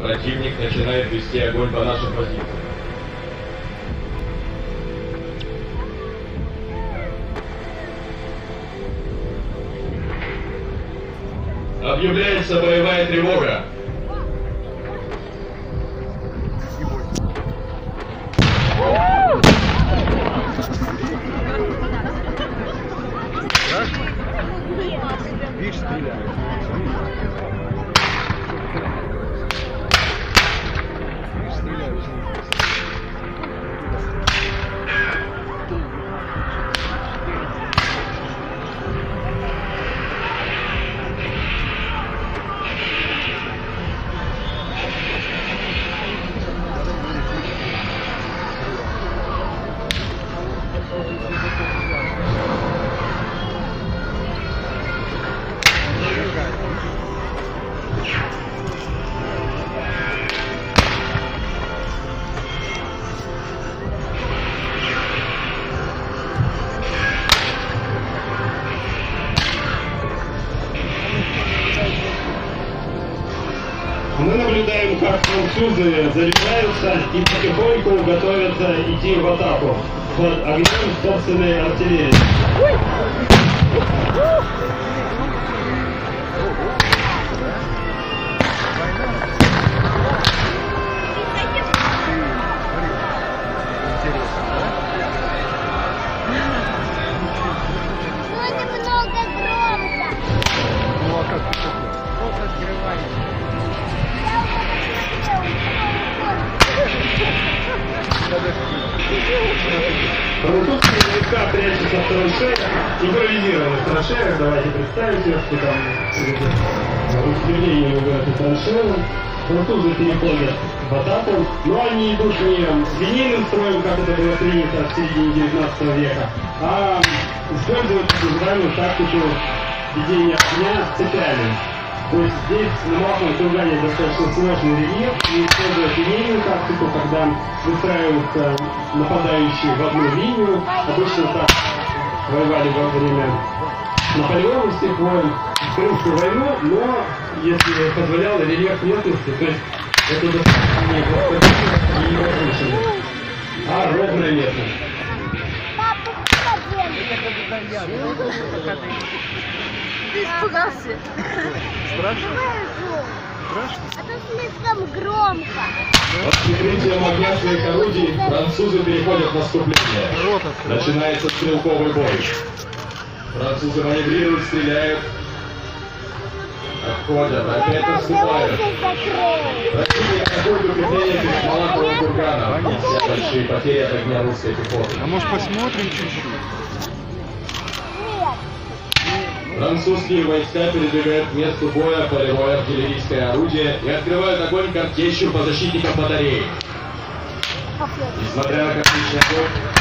Противник начинает вести огонь по нашим позициям. Объявляется боевая тревога. Наблюдаем, как французы заряжаются и потихоньку готовятся идти в атаку под огнем собственной артиллерии. Французские войска прячутся в траншеях, импровизированных траншеях. Давайте представим себе, что там устремление в эту траншею. Французы переходят в атаку, но они идут не линейным строем, как это было принято в середине 19 века, а используют так называемую тактику ведения огня цепями. То есть здесь на малом кургане достаточно сложный рельеф и используют линейную тактику, когда выстраиваются нападающие в одну линию. Обычно так воевали во время наполеоновских войн, Крымскую войну, но если позволял рельеф местности, то есть это достаточно не и возвышенно, а ровная местность. Ты испугался? Страшно? Страшно? А то слишком громко. Под прикрытием огня своих орудий французы переходят в наступление. Начинается стрелковый бой. Французы маневрируют, стреляют. Отходят, опять Я наступают. уши закрыл. Противник атакует укрепление перед Малаховым курганом. Неся большие потери от огня русской пехоты. А может посмотрим чуть-чуть? Французские войска передвигают к месту боя полевое артиллерийское орудие и открывают огонь картечью по защитникам батареи. Несмотря на картечный огонь,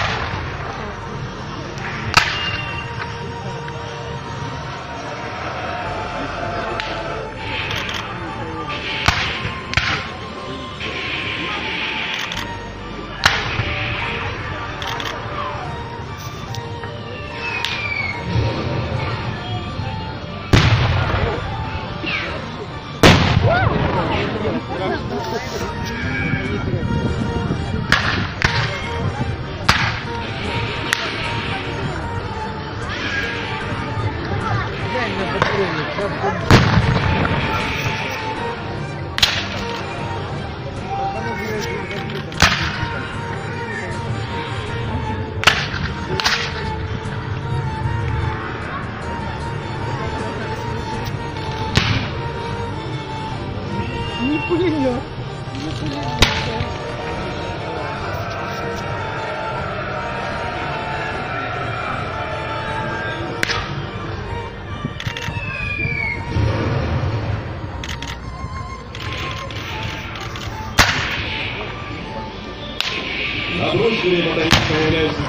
Не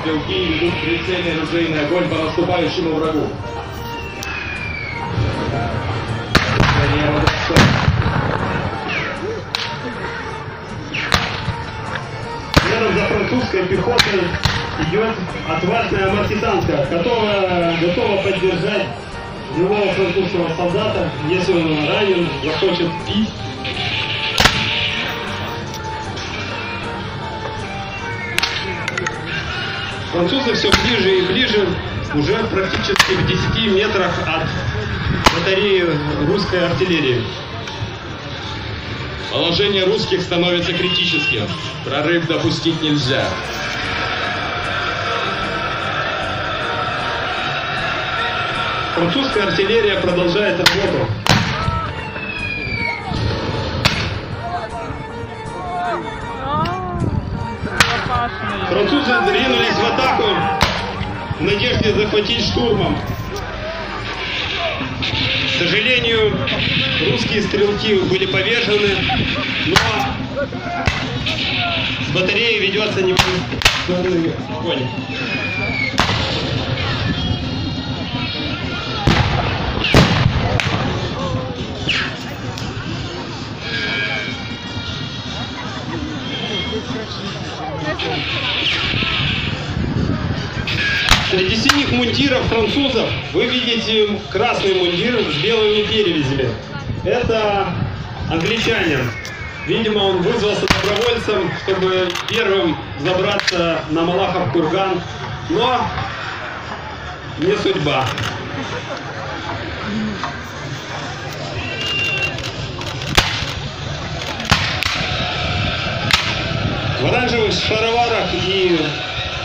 стрелки и ведут прицельный ружейный огонь по наступающему врагу. Следом за французской пехотой идет отважная маркетанка, которая готова поддержать живого французского солдата, если он ранен, захочет пить. Французы все ближе и ближе, уже практически в 10 метрах от батареи русской артиллерии. Положение русских становится критическим. Прорыв допустить нельзя. Французская артиллерия продолжает работу. Французы ринулись в атаку в надежде захватить штурмом. К сожалению, русские стрелки были повержены, но с батареей ведется непрестанный огонь. Среди синих мундиров французов вы видите красный мундир с белыми перевязями. Это англичанин. Видимо, он вызвался добровольцем, чтобы первым забраться на Малахов курган, но не судьба. В оранжевых шароварах и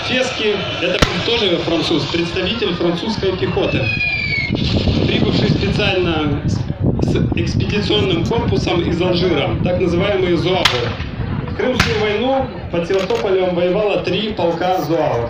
феске это тоже француз, представитель французской пехоты, прибывший специально с экспедиционным корпусом из Алжира, так называемые зуавы. В Крымскую войну под Севастополем воевало три полка зуавов.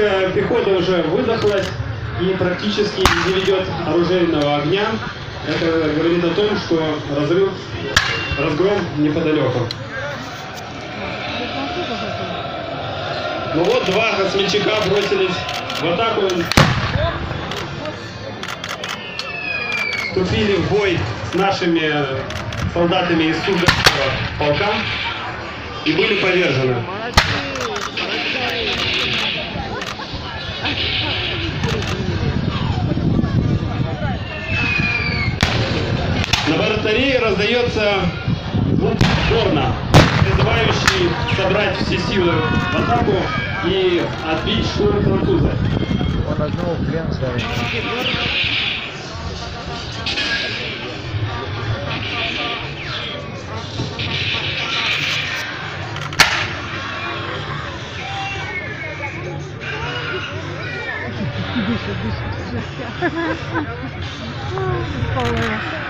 Французская пехота уже выдохлась и практически не ведет оружейного огня. Это говорит о том, что разрыв, разгром неподалеку. Ну вот два смельчака бросились в атаку. Вступили в бой с нашими солдатами из Суздальского полка и были повержены. Батарее раздается звук горна, призывающий собрать все силы в атаку и отбить штурм француза. Он одного в плен ставит. Жуар дает. Что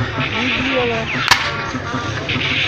好难了。